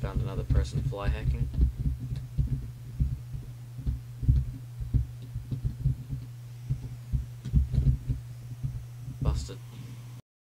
found another person fly hacking. Busted.